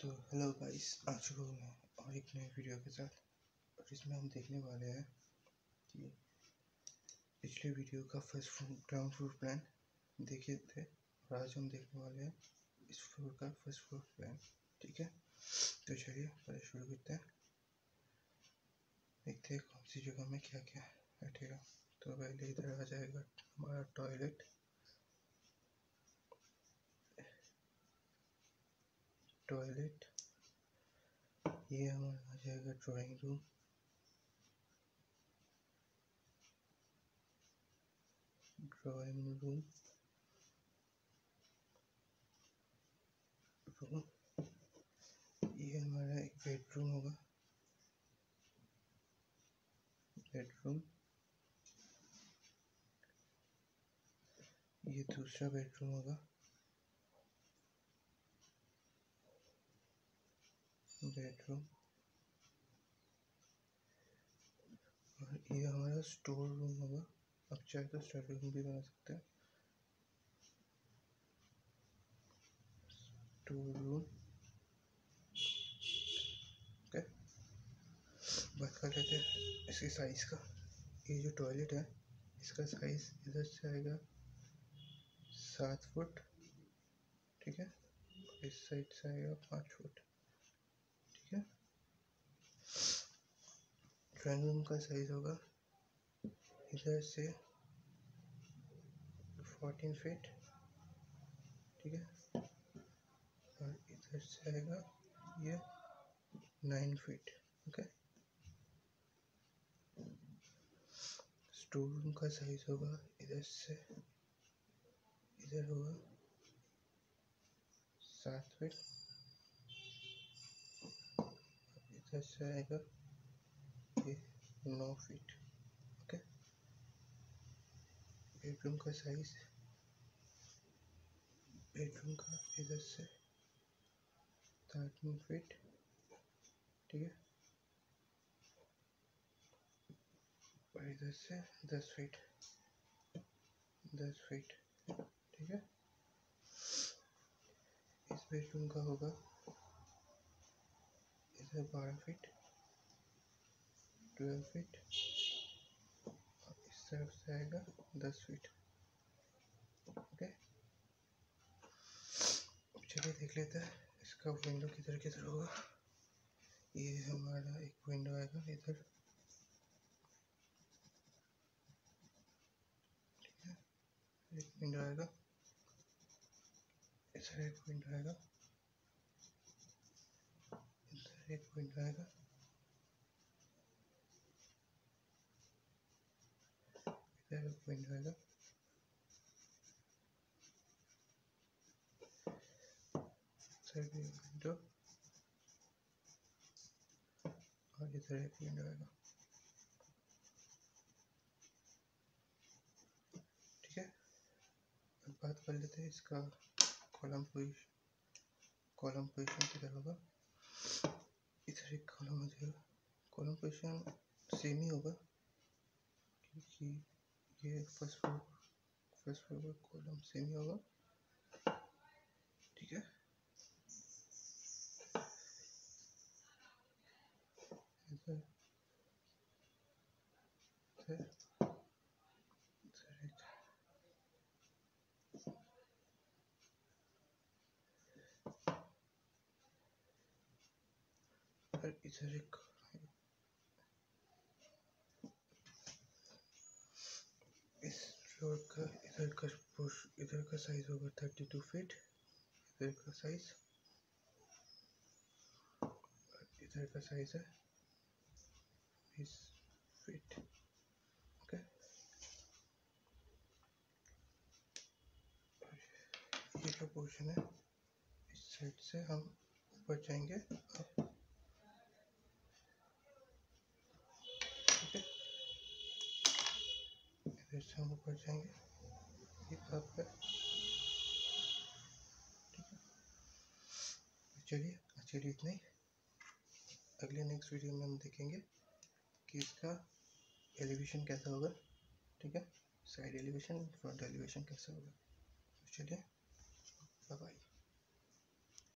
तो hello guys आ चुका हूँ मैं और एक नए वीडियो के साथ। और इसमें हम देखने वाले हैं कि पिछले वीडियो का फ़र्स्ट ग्राउंड फ्लोर प्लान देखे थे और आज हम देखने वाले हैं इस फ्लोर का फ़र्स्ट फ्लोर प्लान ठीक है? तो चलिए, पहले शुरू करते हैं। देखते हैं कौन सी जगह में क्या क्या है? बैठेगा तो पहले इधर आ जाएगा हमारा टॉयलेट टॉयलेट ये हमारा आ जाएगा drawing room drawing room room ये हमारा एक बेडरूम होगा. बेडरूम ये दूसरा बेडरूम होगा. बेडरूम और ये हमारा स्टोर रूम होगा। आप चाहे तो स्टडी रूम भी बना सकते हैं। स्टोर रूम ओके बात कर लेते हैं इसके साइज़ का। ये जो टॉयलेट है, इसका साइज़ इधर से आएगा सात फुट ठीक है? इस साइड से आएगा पाँच फुट ठीक है ड्राइंग रूम का साइज़ होगा। इधर से फोर्टीन फीट ठीक है? और इधर से आएगा ये nine feet okay store room का साइज़ होगा इधर से, इधर होगा सात फीट इधर से आएगा नौ फीट ओके बेडरूम का साइज़ बेडरूम का इधर से थर्टीन फीट ठीक है? और इधर से दस फीट दस फीट ठीक है? इस बेडरूम का होगा, इधर बारह फीट ट्वेल्व फीट और इस तरफ़ से आएगा दस फीट ओके चलिए देख लेते हैं, इसका विंडो किधर किधर होगा? ये हमारा एक विंडो आएगा इधर। एक विंडो आएगा। इधर एक विंडो आएगा। इधर एक विंडो आएगा। एक विंडो आएगा इधर भी और इधर एक विंडो आएगा ठीक है? अब बात कर लेते हैं इसका कॉलम पोजिशन कॉलम पोजिशन किधर होगा? इधर एक कॉलम आ जाएगा कॉलम पोजिशन सेम ही होगा, क्योंकि ये फ़र्स्ट फ्लोर फ़र्स्ट फ्लोर का कॉलम सेम ही होगा। ठीक है। इधर एक और इधर एक इस फ्लोर का इधर का इधर का साइज़ होगा थर्टी टू फीट इधर का साइज़ इधर का साइज़ है बीस फीट ओके ये जो पोर्शन है, इस साइड से हम ऊपर जाएँगे अब ठीक है ऊपर जाएँगे। तो चलिए अच्छी रीत अगले नेक्स्ट वीडियो में हम देखेंगे कि इसका एलिवेशन कैसा होगा। ठीक है? साइड एलिवेशन फ्रंट एलिवेशन कैसा होगा। तो चलिए